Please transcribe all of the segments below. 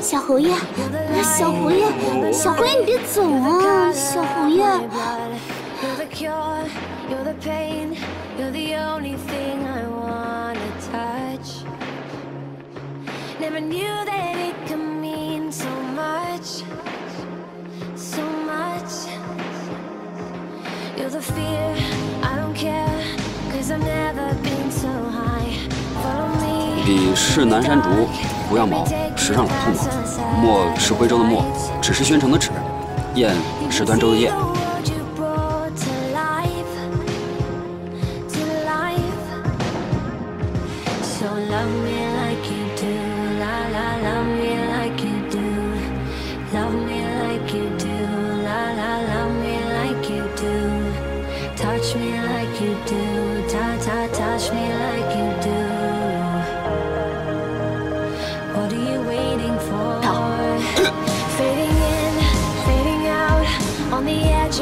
小侯爷，小侯爷，小侯爷，你别走啊！小侯爷。笔是南山竹，不要毛，时尚老兔毛。墨是徽州的墨，纸是宣城的纸。砚是端州的砚。哎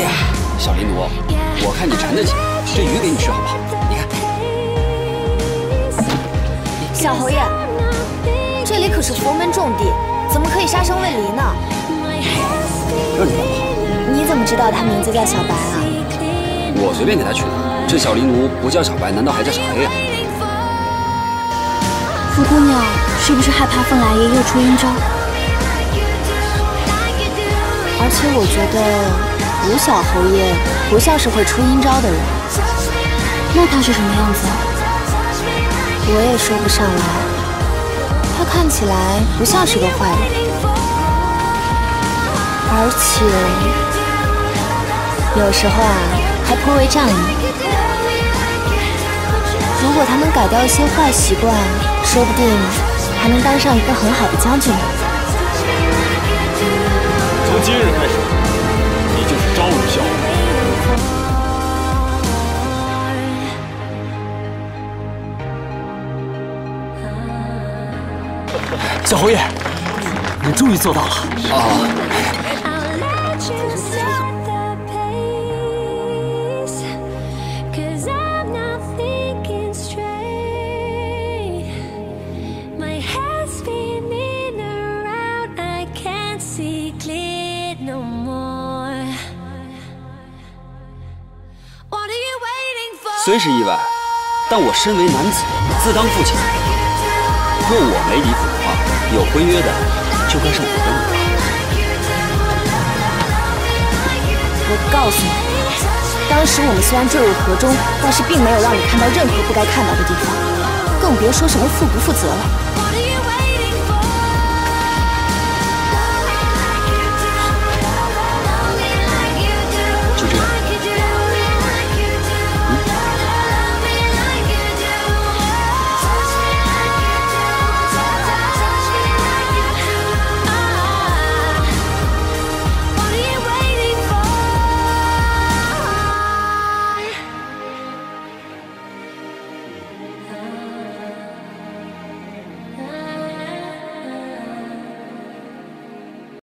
呀，小林奴，我看你馋得起，这鱼给你吃好不好？你看，小侯爷，这里可是佛门重地，怎么可以杀生问梨呢？让 你管不好。知道他名字叫小白啊？我随便给他取的。这小灵奴不叫小白，难道还叫小黑啊？福姑娘是不是害怕凤来爷又出阴招？而且我觉得吴小侯爷不像是会出阴招的人。那他是什么样子？我也说不上来。他看起来不像是个坏人，而且有时候啊还颇为仗义。如果他能改掉一些坏习惯，说不定还能当上一个很好的将军呢。从今日开始，你就是朝雨小小侯爷，你终于做到了啊！虽是意外，但我身为男子，自当负起责任。若我没离府的话，有婚约的就该是我跟你了。我告诉你，当时我们虽然坠入河中，但是并没有让你看到任何不该看到的地方，更别说什么负不负责了。